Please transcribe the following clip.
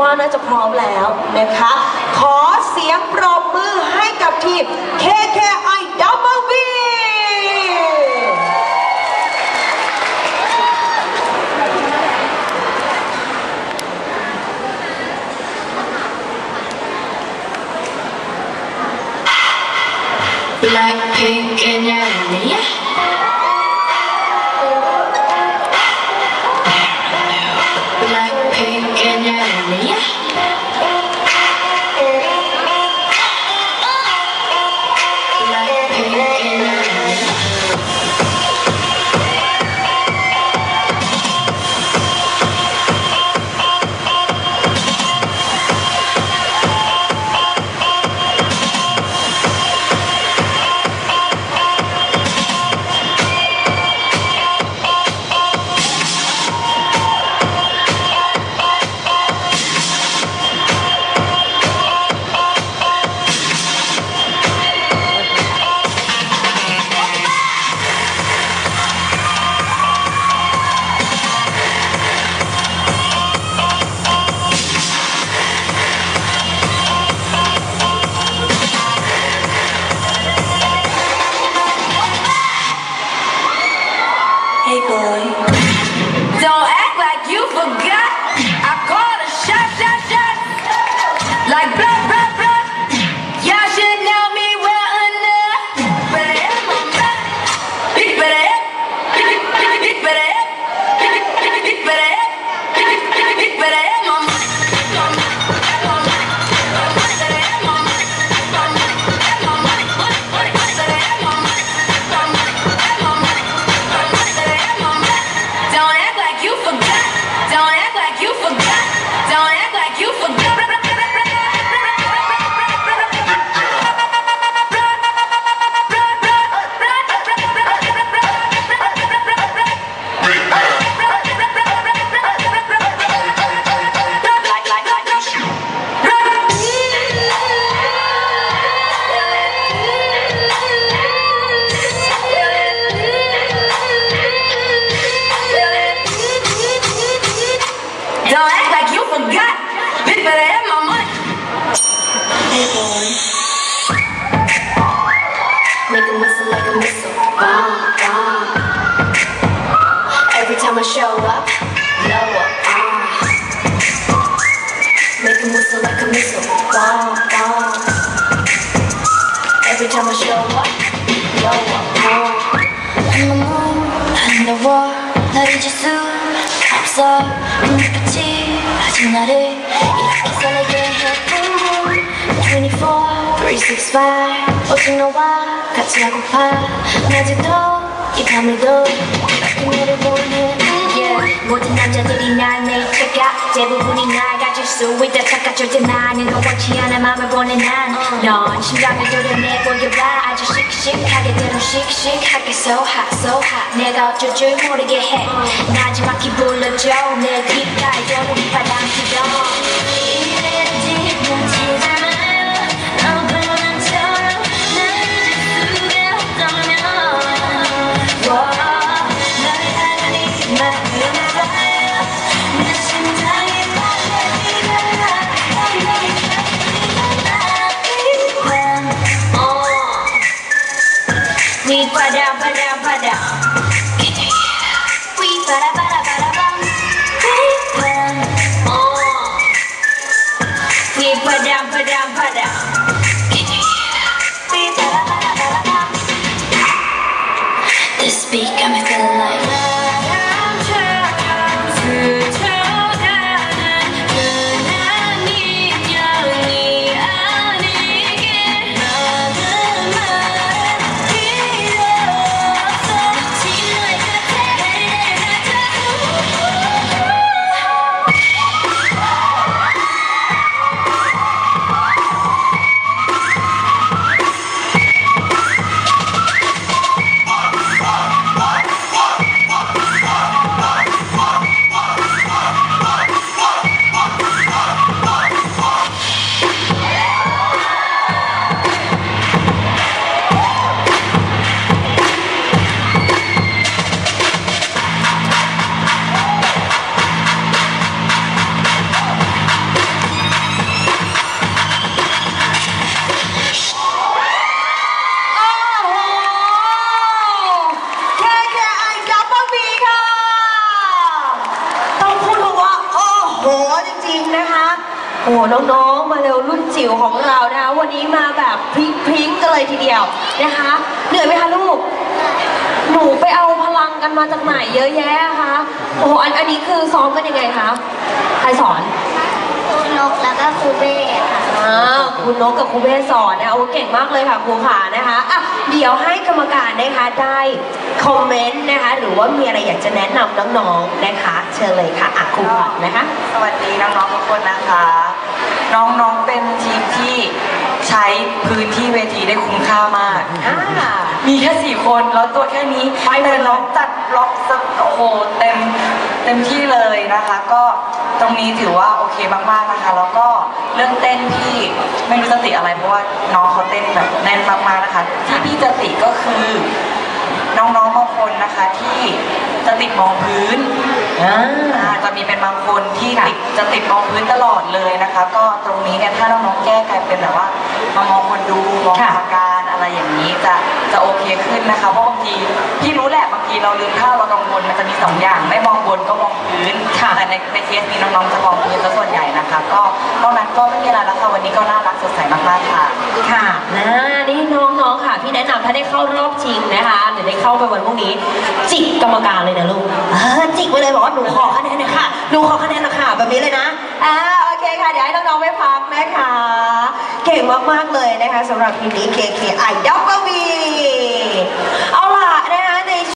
ว่าน่าจะพร้อมแล้วนะคะ ขอเสียงปรบมือให้กับทีม KKI Double B แบล็คพิงกันอย่างนี้ Make a whistle like a missile. Bomb, bomb. Every time I show up, blow up. Ah. Make a whistle like a missile. Bomb, bomb. Every time I show up, blow up. Ah. I'm the moon and the war 날 잊을 수 없어 눈빛이 아직 나를 이렇게 설레게 해 Boom, boom. 24, 365 오직 너와 같이 하고파. 낮에도 이 밤에도 너를 보내 Yeah. 모든 남자들이 날내 착각 대부분이 날 가질 수 있다 착각할 때 나는 너 원치 않은 마음을 보내. 난넌 심장을 도려내 보여봐. 아주 씩씩하게 때론 씩씩하게 so hot so hot. 내가 어쩔 줄 모르게 해. 나지막히 불러줘. 내 귓가 This beat got me feeling like โอ้น้องๆ มาเร็วรุ่นจิ๋วของเรานะคะวันนี้มาแบบพริ้งพริ้งๆกันเลยทีเดียวนะคะ เหนื่อยไหมคะลูก หนูไปเอาพลังกันมาจากไหนเยอะแยะคะโอ้อันอันนี้คือซ้อมกันยังไงคะใครสอนครูนกแล้วก็ครูเบ้ค่ะอ่าคุณนกกับครูเบสสอนนะคะโอ้เก่งมากเลยค่ะครูขานะคะอะเดี๋ยวให้กรรมการนะคะได้คอมเมนต์นะคะ หรือว่ามีอะไรอยากจะแนะนำน้องๆนะคะ เชิญเลยค่ะอะครูก่อนนะคะ สวัสดีน้องๆทุกคนนะคะ น้องๆเป็นทีมที่ใช้พื้นที่เวทีได้คุ้มค่ามาก อ่า มีแค่สี่คนแล้วตัวแค่นี้ไปหมดเลย แต่น้องจัดล็อกสโอ้โหเต็มเต็มที่เลยนะคะ ก็ตรงนี้ถือว่าโอเคมากๆนะคะ แล้วก็เรื่องเต้นพี่ไม่รู้จะติอะไรเพราะว่าน้องเขาเต้นแบบแน่นมากๆนะคะ ที่พี่จะติก็คือ น้องๆบางคนนะคะที่จะติดมองพื้นอ่า อ่าจะมีเป็นบางคนที่ติดจะติดมองพื้นตลอดเลยนะคะ ก็ตรงนี้เนี่ยถ้าน้องๆแก้กลายเป็นแบบว่ามามองคนดูมองค่ะอาการอะไรอย่างนี้จะจะโอเคขึ้นนะคะเพราะบางทีพี่รู้แหละบางทีเราลืมข้าวเรากังวลมันจะมีสองอย่างไม่มองบนก็มองพื้นแต่ในในเคสนี้น้องๆจะมองพื้นซะส่วนใหญ่ นะคะ ก็นอกนั้นก็ไม่มีอะไรแล้วค่ะวันนี้ก็น่ารักสดใสมากๆค่ะ ค่ะนะนี่น้องๆค่ะ พี่แนะนำถ้าได้เข้ารอบชิงนะคะหรือได้เข้าไปวันพรุ่งนี้ จิกกรรมการเลยนะลูกเออจิกไปเลยบอกว่าหนูขอคะแนนหน่อยค่ะหนูขอคะแนนหน่อยค่ะ แบบนี้เลยนะอ่าโอเคค่ะ เดี๋ยวให้น้องๆไปพักนะคะ เก่งมากๆเลยนะคะสำหรับทีมนี้ KKI w เอา